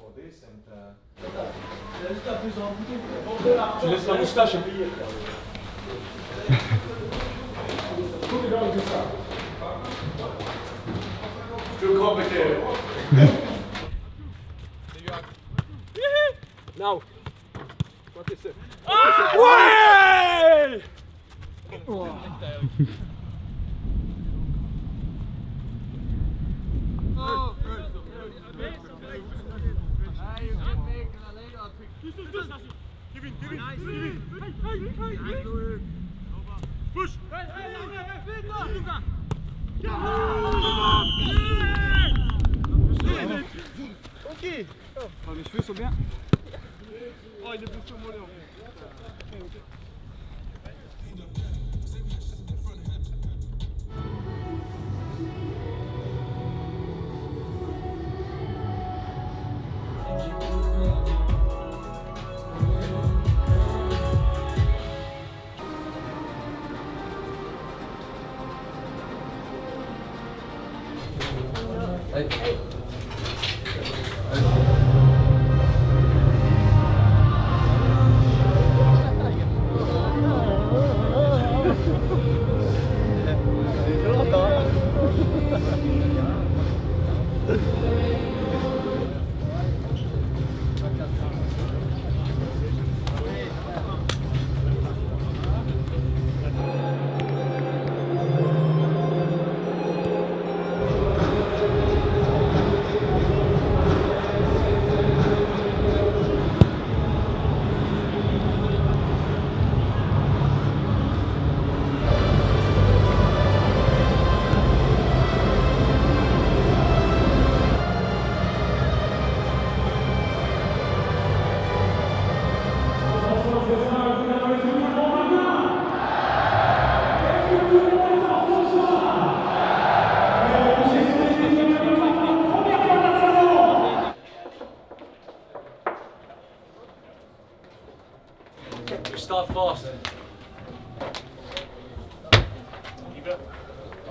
accordé cette. Tu laisses la moustache et payer. Too complicated. Now. What is it? Ah, ouais! Kevin, Kevin, Hey, hey, hey, hey. Push. Hey, hey, hey, Oh, bien. Oh, il est plus sur mon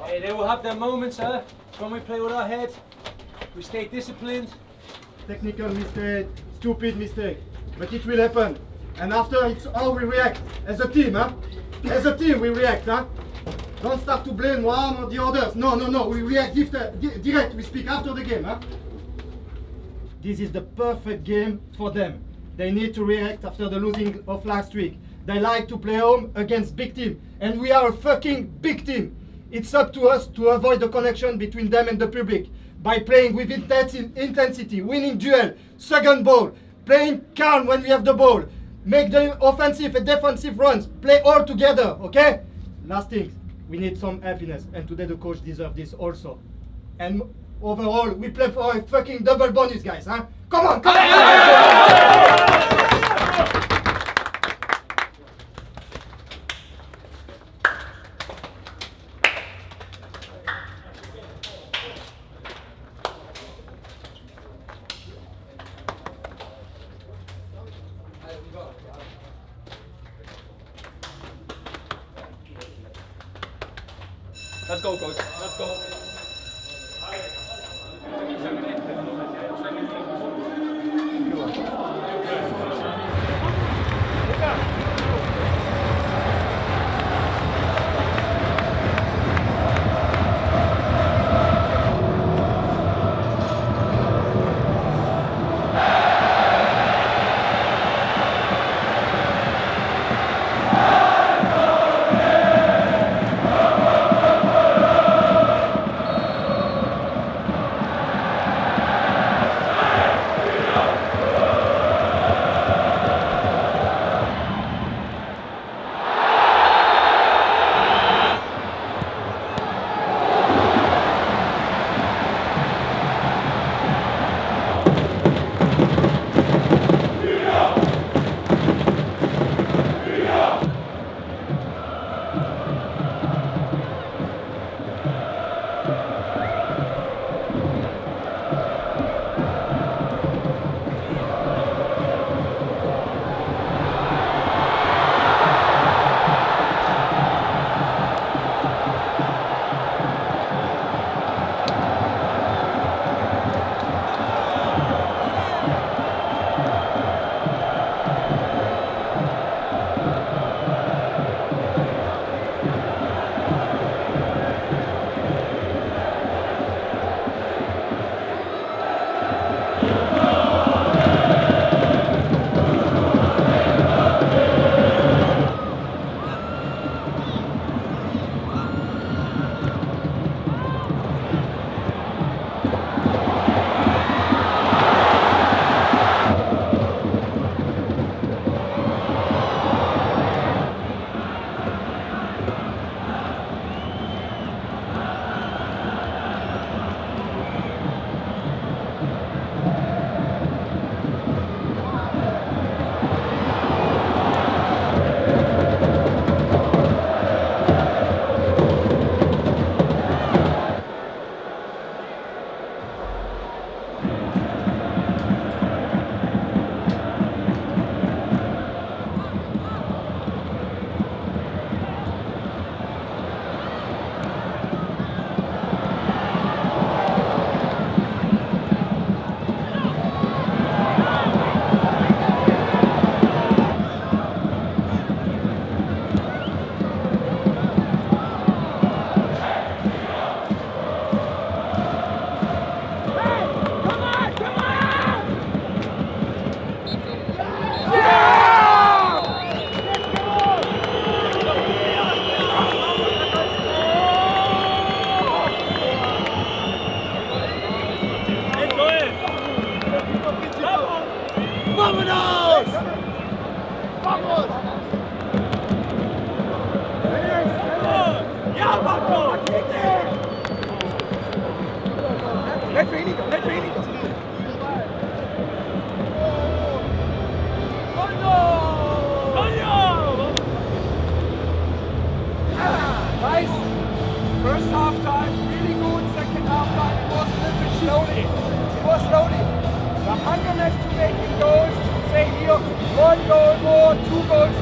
Hey, they will have their moments, huh? When we play with our head, we stay disciplined. technical mistake, stupid mistake, but it will happen. And after it's how we react as a team, huh? As a team we react, huh? Don't start to blame one or the others. No, no, no. We react direct. We speak after the game, huh? This is the perfect game for them. They need to react after the losing of last week. They like to play home against big team, and we are a fucking big team. It's up to us to avoid the connection between them and the public by playing with intensi- intensity, winning duel, second ball, playing calm when we have the ball, make the offensive and defensive runs, play all together, okay? Last thing, we need some happiness, and today the coach deserves this also. And overall, we play for a fucking double bonus, guys, huh? Come on, come on! Let's go, coach. Let's go.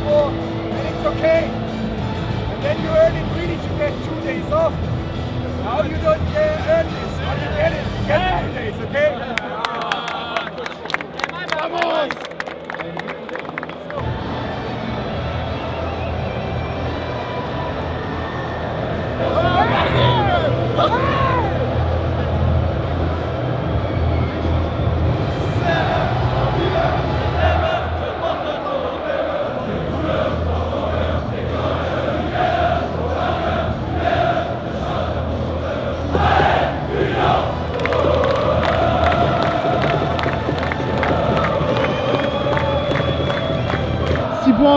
And it's okay. And then you earn it really to get two days off. Now you don't uh, earn this, but you get it. You get two days, okay? Six points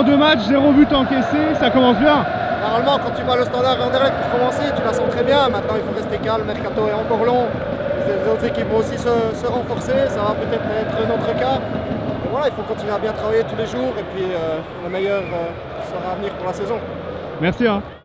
en deux matchs, zéro but encaissé, ça commence bien. Normalement, quand tu vas le standard en direct pour commencer, tu la sens très bien. Maintenant, il faut rester calme. Mercato est encore long. Les autres équipes vont aussi se, se renforcer. Ça va peut-être être notre cas. Mais voilà, il faut continuer à bien travailler tous les jours. Et puis, euh, le meilleur euh, sera à venir pour la saison. Merci. Hein.